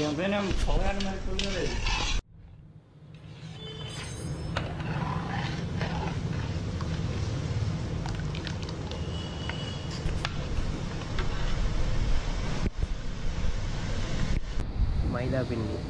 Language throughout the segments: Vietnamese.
Siempre en Pogan me acuerdo మైదా పిండి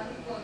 automático